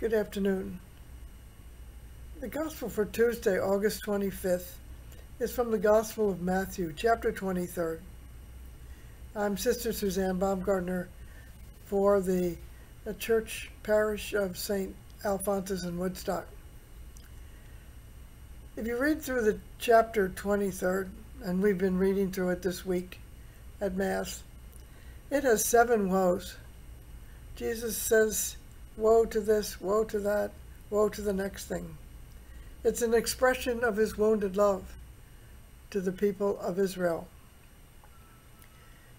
Good afternoon. The Gospel for Tuesday, August 25th, is from the Gospel of Matthew, chapter 23. I'm Sister Suzanne Baumgartner for the, the Church Parish of St. Alphonsus in Woodstock. If you read through the chapter 23rd, and we've been reading through it this week at Mass, it has seven woes. Jesus says woe to this, woe to that, woe to the next thing. It's an expression of his wounded love to the people of Israel.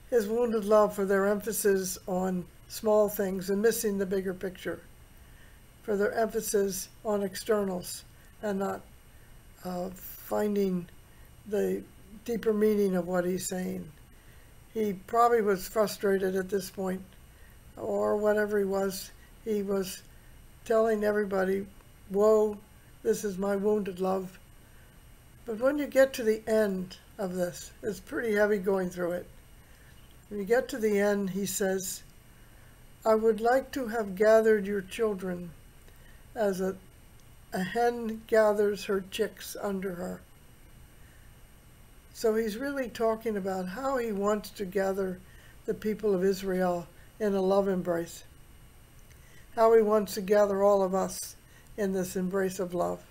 His wounded love for their emphasis on small things and missing the bigger picture, for their emphasis on externals and not uh, finding the deeper meaning of what he's saying. He probably was frustrated at this point, or whatever he was, he was telling everybody, Woe, this is my wounded love. But when you get to the end of this, it's pretty heavy going through it. When you get to the end, he says, I would like to have gathered your children as a, a hen gathers her chicks under her. So he's really talking about how he wants to gather the people of Israel in a love embrace how he wants to gather all of us in this embrace of love.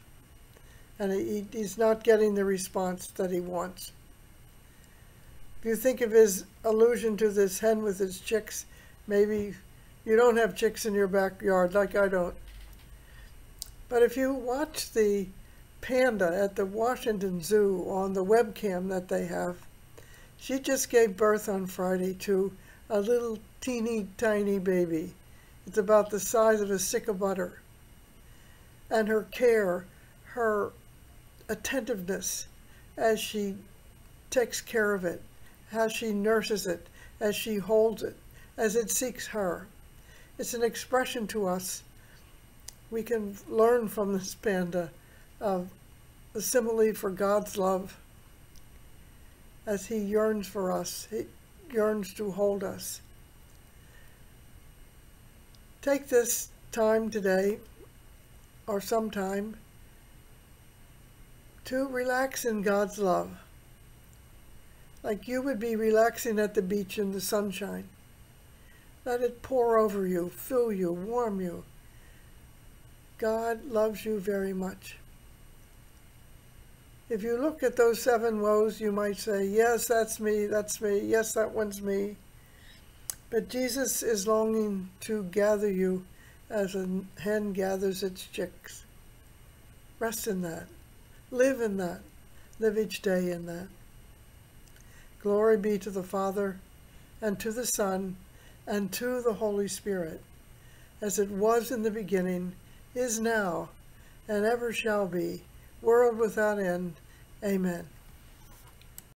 And he, he's not getting the response that he wants. If you think of his allusion to this hen with his chicks, maybe you don't have chicks in your backyard like I don't. But if you watch the panda at the Washington Zoo on the webcam that they have, she just gave birth on Friday to a little teeny tiny baby. It's about the size of a stick of butter. And her care, her attentiveness as she takes care of it, how she nurses it, as she holds it, as it seeks her. It's an expression to us. We can learn from this panda of a simile for God's love as he yearns for us, he yearns to hold us. Take this time today or sometime to relax in God's love, like you would be relaxing at the beach in the sunshine. Let it pour over you, fill you, warm you. God loves you very much. If you look at those seven woes, you might say, yes, that's me, that's me, yes, that one's me. But Jesus is longing to gather you as a hen gathers its chicks. Rest in that. Live in that. Live each day in that. Glory be to the Father, and to the Son, and to the Holy Spirit, as it was in the beginning, is now, and ever shall be, world without end. Amen.